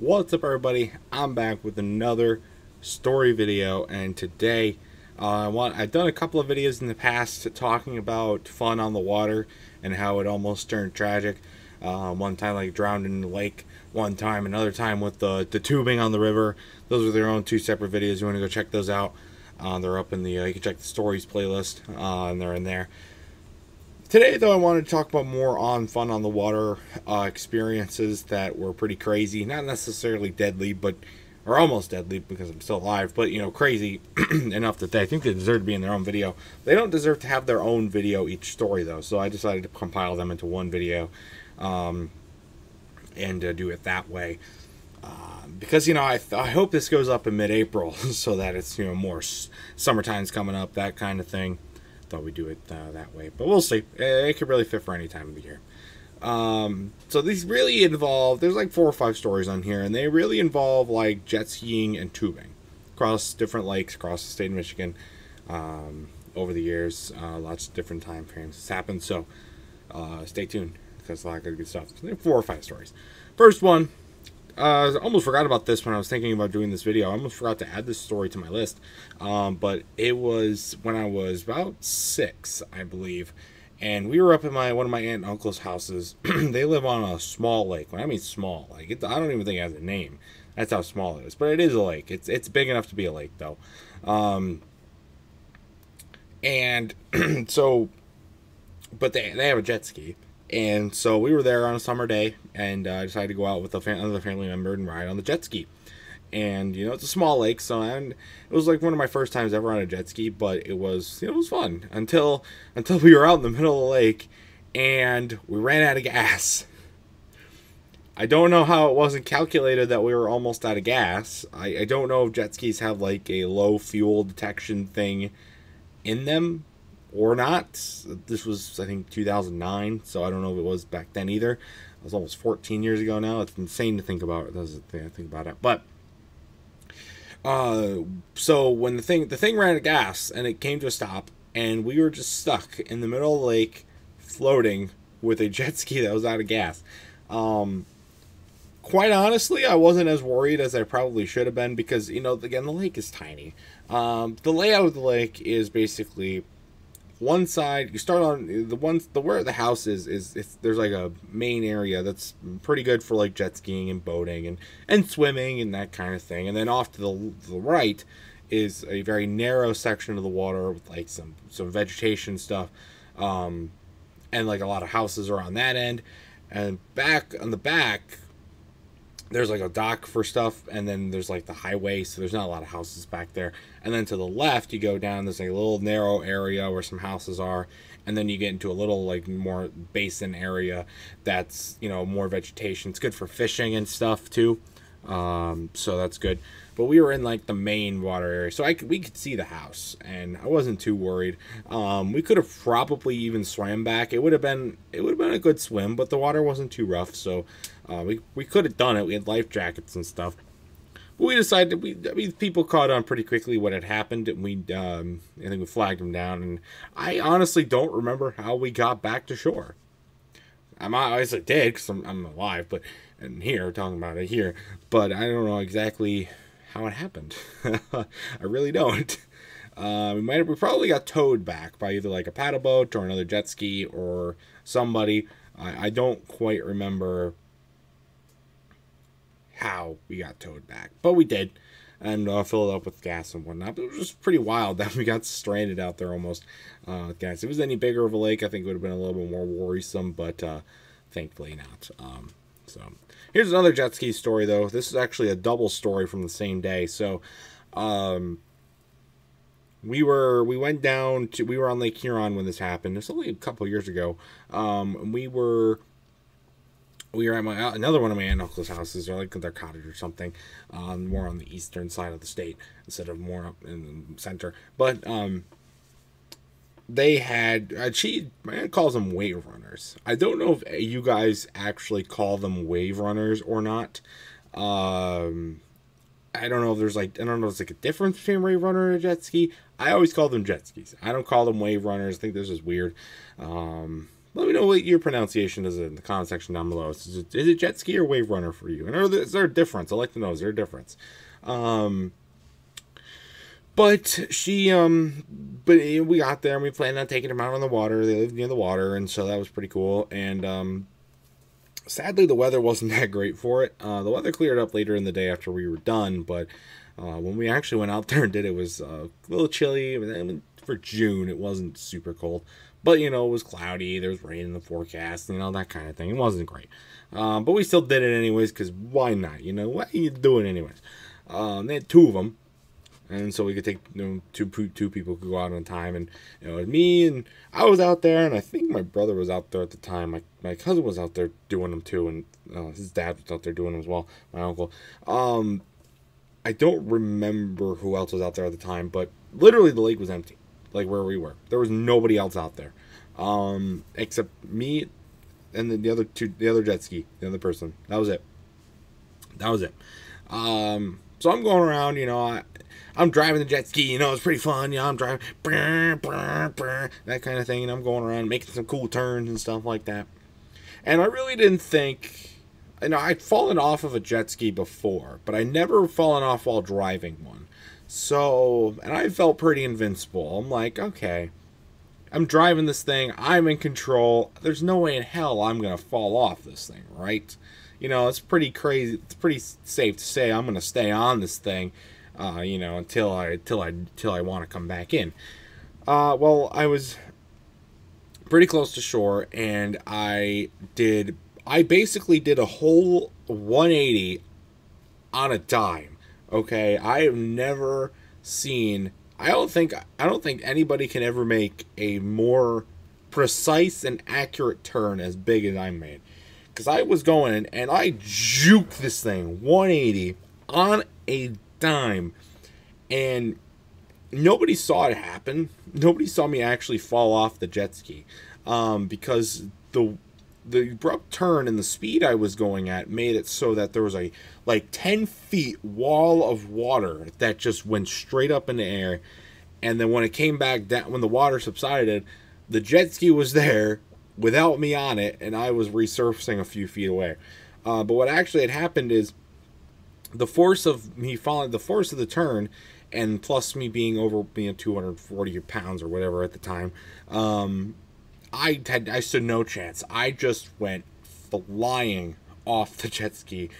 What's up everybody? I'm back with another story video and today uh, I want I've done a couple of videos in the past talking about fun on the water and how it almost turned tragic. Uh, one time like drowned in the lake, one time another time with the, the tubing on the river. Those are their own two separate videos. You want to go check those out. Uh, they're up in the, uh, you can check the stories playlist uh, and they're in there. Today, though, I wanted to talk about more on fun on the water uh, experiences that were pretty crazy. Not necessarily deadly, but or almost deadly because I'm still alive, but you know, crazy enough that they I think they deserve to be in their own video. They don't deserve to have their own video each story though, so I decided to compile them into one video um, and uh, do it that way. Uh, because you know, I, I hope this goes up in mid-April so that it's you know more summertime's coming up, that kind of thing thought we'd do it uh, that way. But we'll see. It could really fit for any time of the year. Um, so these really involve, there's like four or five stories on here, and they really involve like jet skiing and tubing across different lakes across the state of Michigan um, over the years. Uh, lots of different time frames it's happened. So uh, stay tuned because a lot of good stuff. Four or five stories. First one uh, I almost forgot about this when I was thinking about doing this video. I almost forgot to add this story to my list. Um, but it was when I was about six, I believe. And we were up at my one of my aunt and uncle's houses. they live on a small lake. When I mean small, like it, I don't even think it has a name. That's how small it is. But it is a lake. It's it's big enough to be a lake though. Um, and so, but they they have a jet ski. And so we were there on a summer day, and I uh, decided to go out with another family member and ride on the jet ski. And you know, it's a small lake, so and it was like one of my first times ever on a jet ski, but it was it was fun until until we were out in the middle of the lake, and we ran out of gas. I don't know how it wasn't calculated that we were almost out of gas. I, I don't know if jet skis have like a low fuel detection thing in them or not. This was, I think, 2009, so I don't know if it was back then either. It was almost 14 years ago now. It's insane to think about. That's the thing I think about it. But uh, so when the thing the thing ran out of gas and it came to a stop, and we were just stuck in the middle of the lake, floating with a jet ski that was out of gas. Um, quite honestly, I wasn't as worried as I probably should have been because you know again the lake is tiny. Um, the layout of the lake is basically one side you start on the one the where the house is is it's, there's like a main area that's pretty good for like jet skiing and boating and and swimming and that kind of thing. And then off to the, the right is a very narrow section of the water with like some some vegetation stuff um and like a lot of houses are on that end. And back on the back there's like a dock for stuff and then there's like the highway so there's not a lot of houses back there. And then to the left you go down there's a little narrow area where some houses are and then you get into a little like more basin area that's you know more vegetation. It's good for fishing and stuff too um, so that's good. But we were in like the main water area so I could, we could see the house and I wasn't too worried. Um, we could have probably even swam back. It would have been it would have been a good swim but the water wasn't too rough so uh, we, we could have done it. We had life jackets and stuff. But we decided we I mean, people caught on pretty quickly what had happened and we um, I think we flagged them down and I honestly don't remember how we got back to shore I'm obviously dead because I'm, I'm alive but and here talking about it here but I don't know exactly how it happened. I really don't. Uh, we might have, we probably got towed back by either like a paddle boat or another jet ski or somebody. I, I don't quite remember how we got towed back, but we did, and uh, it up with gas and whatnot. But it was just pretty wild that we got stranded out there almost uh, with gas. If it was any bigger of a lake, I think it would have been a little bit more worrisome, but uh, thankfully not. Um, so here's another jet ski story though. This is actually a double story from the same day. So um, we were we went down to we were on Lake Huron when this happened. It's only a couple years ago. Um, we were we were at my another one of my aunt uncle's houses, or like their cottage or something, um, more on the eastern side of the state instead of more up in the center. But um, they had uh, she my aunt calls them wave runners. I don't know if you guys actually call them wave runners or not. Um, I don't know if there's like I don't know if there's like a difference between wave runner and a jet ski. I always call them jet skis. I don't call them wave runners. I think this is weird. Um, let me know what your pronunciation is in the comment section down below. Is it, is it jet ski or wave runner for you? And there, is there a difference? I'd like to know. Is there a difference? Um, but she, um, but we got there and we planned on taking them out on the water. They lived near the water, and so that was pretty cool. And um, sadly, the weather wasn't that great for it. Uh, the weather cleared up later in the day after we were done, but uh, when we actually went out there and did it, it was uh, a little chilly. For June, it wasn't super cold, but you know, it was cloudy. There was rain in the forecast, you know, that kind of thing. It wasn't great, um, but we still did it anyways because why not? You know, what are you doing anyways? Um, they had two of them, and so we could take you know two two people could go out on time, and you know me and I was out there, and I think my brother was out there at the time. My my cousin was out there doing them too, and uh, his dad was out there doing them as well. My uncle. Um, I don't remember who else was out there at the time, but literally the lake was empty, like where we were. There was nobody else out there, um, except me and the, the other two, the other jet ski, the other person. That was it. That was it. Um, so I'm going around, you know, I, I'm driving the jet ski, you know, it's pretty fun. You know, I'm driving, that kind of thing, and I'm going around making some cool turns and stuff like that. And I really didn't think, you know, I'd fallen off of a jet ski before, but I never fallen off while driving one. So, and I felt pretty invincible. I'm like, okay, I'm driving this thing, I'm in control. There's no way in hell I'm going to fall off this thing, right? You know, it's pretty crazy. It's pretty safe to say I'm going to stay on this thing uh, you know, until I until I until I want to come back in. Uh, well, I was pretty close to shore, and I did. I basically did a whole 180 on a dime. Okay, I have never seen. I don't think I don't think anybody can ever make a more precise and accurate turn as big as I made. Because I was going and I juke this thing 180 on a dime. And nobody saw it happen. Nobody saw me actually fall off the jet ski um, because the the abrupt turn and the speed I was going at made it so that there was a like 10 feet wall of water that just went straight up in the air. And then when it came back down, when the water subsided, the jet ski was there without me on it, and I was resurfacing a few feet away. Uh, but what actually had happened is the force of me falling, the force of the turn, and plus me being over being 240 pounds or whatever at the time, um, I had I stood no chance. I just went flying off the jet ski,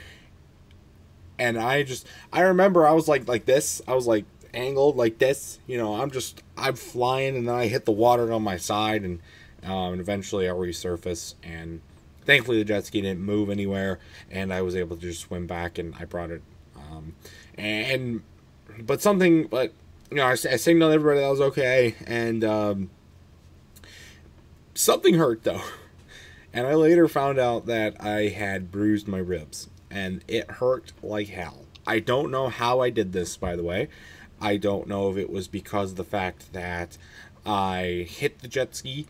and I just I remember I was like like this. I was like angled like this. You know, I'm just I'm flying, and then I hit the water on my side, and um, and eventually I resurface and thankfully the jet ski didn't move anywhere and i was able to just swim back and i brought it um, and but something but you know I, I signaled everybody that I was okay and um, something hurt though and i later found out that i had bruised my ribs and it hurt like hell i don't know how i did this by the way i don't know if it was because of the fact that i hit the jet ski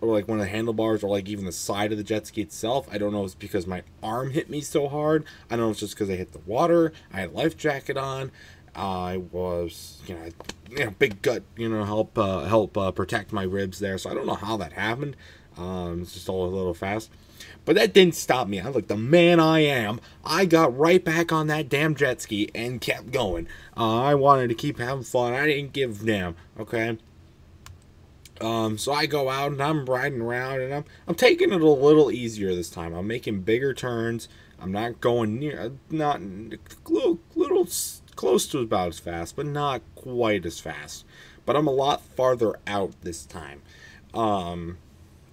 or like one of the handlebars or like even the side of the jet ski itself. I don't know if it's because my arm hit me so hard. I don't know if it's just because I hit the water. I had a life jacket on. I was, you know, you know, big gut, you know, help uh, help uh, protect my ribs there. So I don't know how that happened. Um, it's just all a little fast. But that didn't stop me. I'm like the man I am. I got right back on that damn jet ski and kept going. Uh, I wanted to keep having fun. I didn't give damn. Okay. Um, so I go out and I'm riding around and I'm I'm taking it a little easier this time. I'm making bigger turns. I'm not going near, not little, little close to about as fast, but not quite as fast. But I'm a lot farther out this time, um,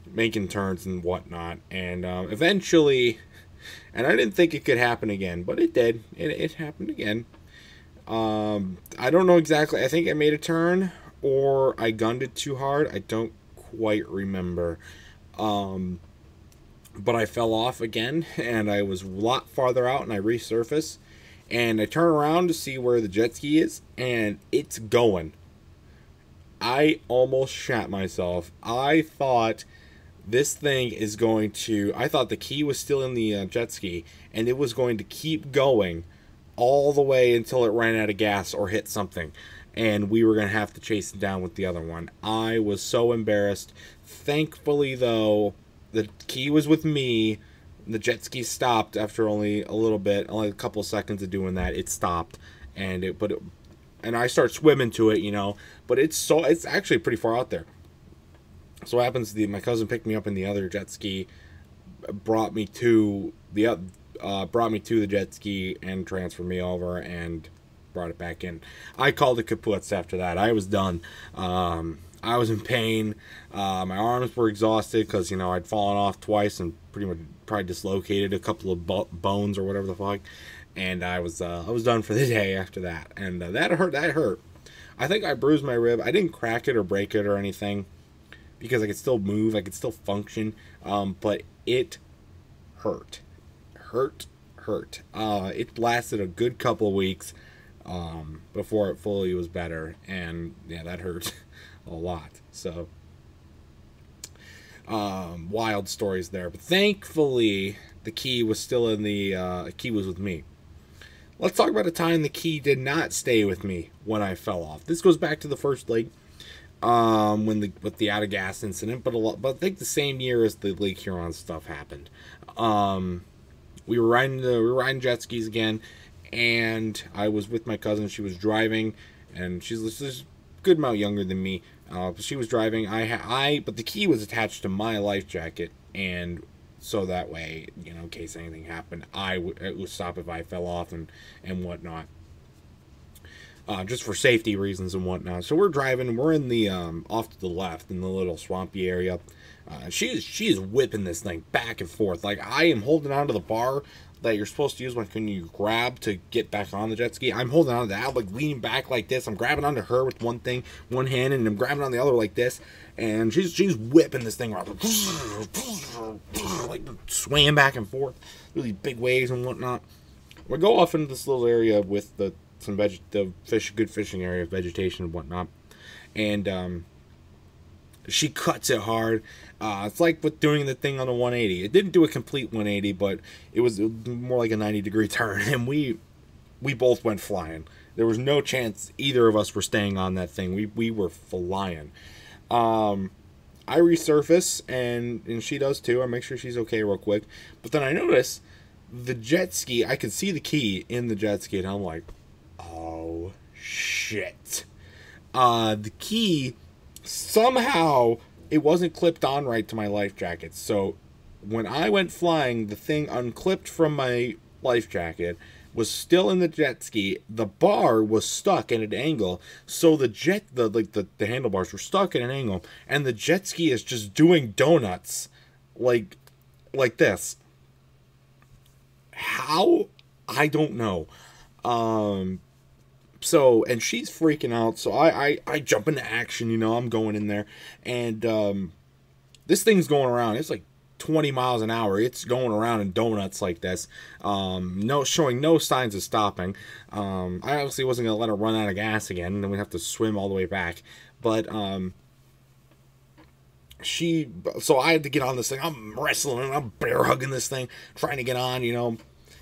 making turns and whatnot. And um, eventually, and I didn't think it could happen again, but it did. It, it happened again. Um, I don't know exactly. I think I made a turn or I gunned it too hard. I don't quite remember. Um, but I fell off again, and I was a lot farther out, and I resurfaced. And I turn around to see where the jet ski is, and it's going. I almost shat myself. I thought this thing is going to. I thought the key was still in the uh, jet ski, and it was going to keep going all the way until it ran out of gas or hit something and we were going to have to chase it down with the other one. I was so embarrassed. Thankfully, though, the key was with me. The jet ski stopped after only a little bit, only a couple seconds of doing that. It stopped, and it but it, and I start swimming to it, you know. But it's so it's actually pretty far out there. So what happens? The my cousin picked me up in the other jet ski, brought me to the uh, brought me to the jet ski and transferred me over and brought it back in. I called it kaputs after that. I was done. Um, I was in pain. Uh, my arms were exhausted because you know I'd fallen off twice and pretty much probably dislocated a couple of bo- bones or whatever the fuck, and I was uh, I was done for the day after that, and uh, that hurt. That hurt. I think I bruised my rib. I didn't crack it or break it or anything because I could still move. I could still function, um, but it hurt, hurt, hurt. Uh, it lasted a good couple weeks um, before it fully was better, and yeah, that hurt a lot. So um, wild stories there, but thankfully the key was still in the uh, key was with me. Let's talk about a time the key did not stay with me when I fell off. This goes back to the first lake, um, when the with the out of gas incident, but a lot, but I think the same year as the Lake Huron stuff happened. Um, we were riding the, we were riding jet skis again, and I was with my cousin. She was driving, and she's this good amount younger than me. Uh, she was driving. I I but the key was attached to my life jacket, and so that way, you know, in case anything happened, I would stop if I fell off and and whatnot. Uh, just for safety reasons and whatnot. So we're driving. We're in the um, off to the left in the little swampy area. Uh, she is she is whipping this thing back and forth. Like I am holding onto the bar that you're supposed to use when you grab to get back on the jet ski. I'm holding on to that, like leaning back like this. I'm grabbing onto her with one thing, one hand, and I'm grabbing on the other like this. And she's she's whipping this thing around, like swaying back and forth, really big waves and whatnot. We go off into this little area with the some veg, the fish, good fishing area, vegetation and whatnot, and um, she cuts it hard. Uh, it's like with doing the thing on the 180. It didn't do a complete 180, but it was more like a 90 degree turn, and we we both went flying. There was no chance either of us were staying on that thing. We we were flying. Um, I resurface, and and she does too. I make sure she's okay real quick. But then I notice the jet ski. I could see the key in the jet ski, and I'm like, oh shit. Uh, the key somehow it wasn't clipped on right to my life jacket. So when I went flying, the thing unclipped from my life jacket was still in the jet ski. The bar was stuck at an angle, so the jet the like the, the handlebars were stuck at an angle, and the jet ski is just doing donuts like like this. How I don't know. Um so and she's freaking out so I, I i jump into action you know i'm going in there and um this thing's going around it's like 20 miles an hour it's going around in donuts like this um no showing no signs of stopping um i obviously wasn't gonna let her run out of gas again and then we'd have to swim all the way back but um she so i had to get on this thing i'm wrestling i'm bear hugging this thing trying to get on you know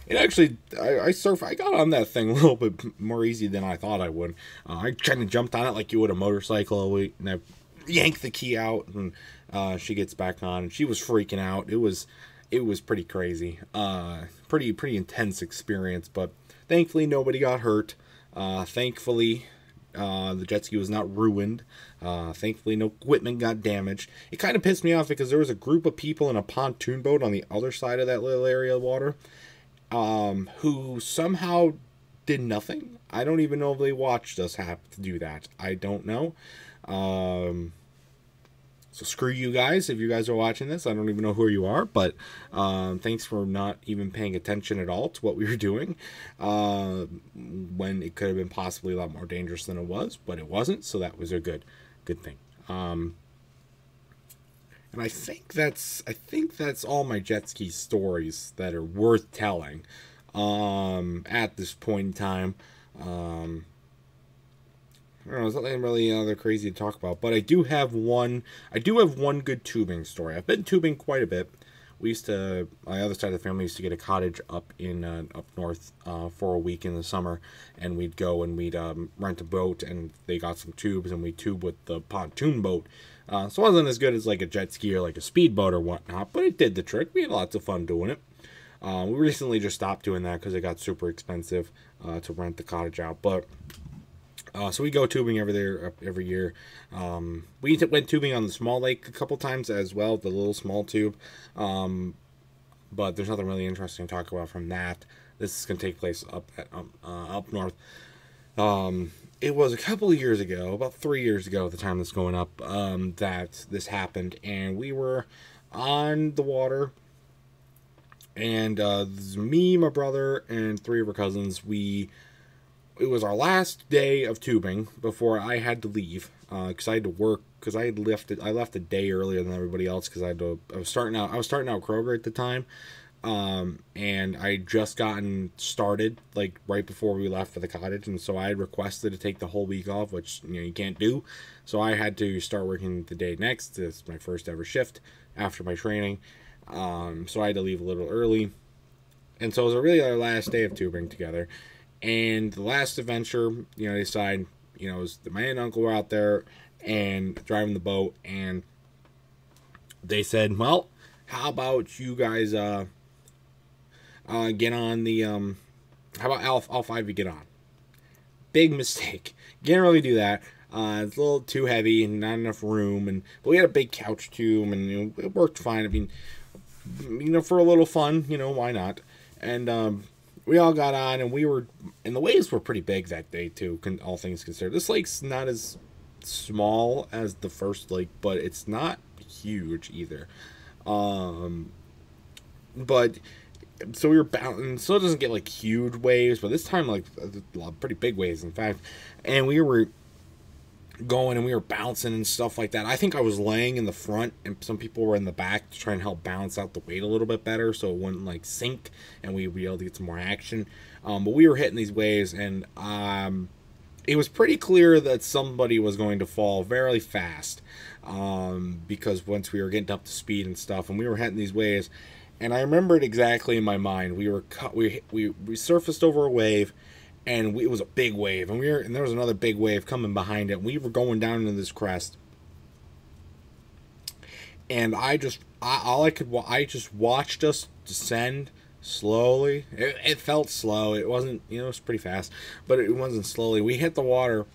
it actually I, I surf I got on that thing a little bit more easy than I thought I would. Uh, I kind of jumped on it like you would a motorcycle, and I yanked the key out, and uh, she gets back on, and she was freaking out. It was it was pretty crazy, uh, pretty pretty intense experience, but thankfully nobody got hurt. Uh, thankfully. Uh, the jet ski was not ruined. Uh, thankfully, no equipment got damaged. It kind of pissed me off because there was a group of people in a pontoon boat on the other side of that little area of water, um, who somehow did nothing. I don't even know if they watched us have to do that. I don't know. Um, so screw you guys if you guys are watching this. I don't even know who you are, but um, thanks for not even paying attention at all to what we were doing uh, when it could have been possibly a lot more dangerous than it was, but it wasn't. So that was a good, good thing. Um, and I think that's I think that's all my jet ski stories that are worth telling um, at this point in time. Um, I don't know, there's nothing really other crazy to talk about, but I do have one. I do have one good tubing story. I've been tubing quite a bit. we used to my other side of the family used to get a cottage up in uh, up north uh, for a week in the summer, and we'd go and we'd um, rent a boat, and they got some tubes, and we tube with the pontoon boat. Uh, so it wasn't as good as like a jet ski or like a speedboat or whatnot, but it did the trick. We had lots of fun doing it. Uh, we recently just stopped doing that because it got super expensive uh, to rent the cottage out, but. Uh, so we go tubing every year. Every year, um, we went tubing on the small lake a couple times as well, the little small tube. Um, but there's nothing really interesting to talk about from that. This is going to take place up at, um, uh, up north. It was a couple of years ago, about three years ago at the time this going up, um, that this happened, and we were on the water. And uh, me, my brother, and three of our cousins, we it was our last day of tubing before I had to leave because uh, I had to work because I had left. I left a day earlier than everybody else because I had to. I was starting out. I was starting out Kroger at the time, um, and I just gotten started like right before we left for the cottage, and so I had requested to take the whole week off, which you know you can't do. So I had to start working the day next. It's my first ever shift after my training, um, so I had to leave a little early, and so it was really our last day of tubing together. And the last adventure, you know, they decide, you know, was my and uncle were out there and driving the boat, and they said, well, how about you guys uh, uh get on the um, how about five of you get on? Big mistake. Can't really do that. Uh, it's a little too heavy and not enough room, and but we had a big couch too, and you know, it worked fine. I mean, you know, for a little fun, you know, why not? And um, we all got on, and we were, and the waves were pretty big that day too. Can all things considered, this lake's not as small as the first lake, but it's not huge either. Um, but so we were bouncing, so it doesn't get like huge waves, but this time like pretty big waves, in fact. And we were going and we were bouncing and stuff like that. I think I was laying in the front and some people were in the back to try and help balance out the weight a little bit better so it wouldn't like sink and we'd be able to get some more action. Um, but we were hitting these waves and um, it was pretty clear that somebody was going to fall very fast um, because once we were getting up to speed and stuff and we were hitting these waves and I remember it exactly in my mind we were cut we we we surfaced over a wave and we, it was a big wave, and we were, and there was another big wave coming behind it. we were going down into this crest, and I just, I, all I could, I just watched us descend slowly. It, it felt slow. It wasn't, you know, it was pretty fast, but it wasn't slowly. We hit the water,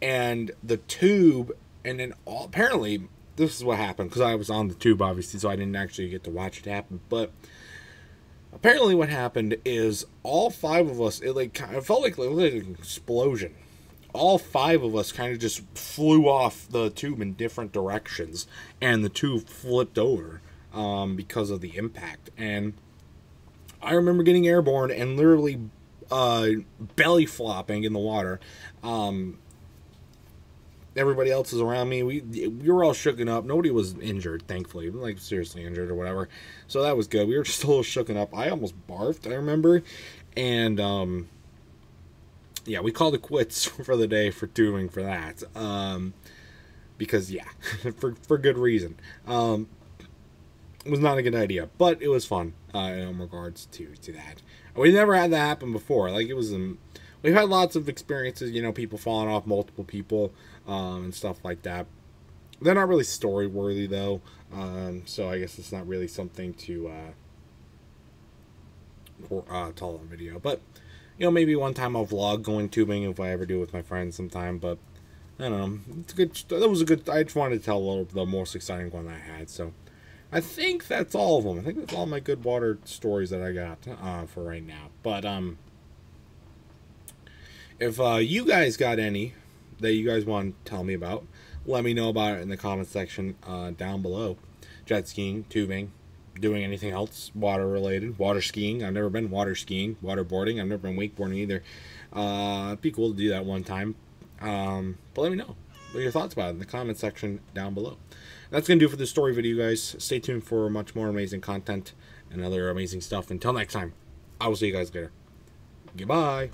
and the tube, and then all, apparently this is what happened because I was on the tube, obviously, so I didn't actually get to watch it happen, but apparently what happened is all five of us it like it felt like, like an explosion. All five of us kind of just flew off the tube in different directions and the tube flipped over um, because of the impact and i remember getting airborne and literally uh, belly flopping in the water um, everybody else is around me. We we were all shooken up. Nobody was injured, thankfully, like seriously injured or whatever. So that was good. We were just a little shooken up. I almost barfed. I remember, and um, yeah, we called it quits for the day for doing for that. Um, because yeah, for for good reason. Um, it was not a good idea, but it was fun uh, in regards to to that. We never had that happen before. Like it was um, we've had lots of experiences, you know, people falling off multiple people um, and stuff like that. They're not really story worthy though, um, so I guess it's not really something to uh, uh, tell on video. But you know, maybe one time I'll vlog going tubing if I ever do it with my friends sometime. But I don't know. It's a good. That was a good. I just wanted to tell a little the most exciting one I had. So I think that's all of them. I think that's all my good water stories that I got uh, for right now. But um, if uh, you guys got any that you guys want to tell me about, let me know about it in the comment section uh, down below. Jet skiing, tubing, doing anything else water related, water skiing. I've never been water skiing, water boarding. I've never been wakeboarding either. Uh, it'd be cool to do that one time. Um, but let me know what your thoughts about it in the comment section down below. That's going to do for this story video, guys. Stay tuned for much more amazing content and other amazing stuff. Until next time, I will see you guys later. Goodbye.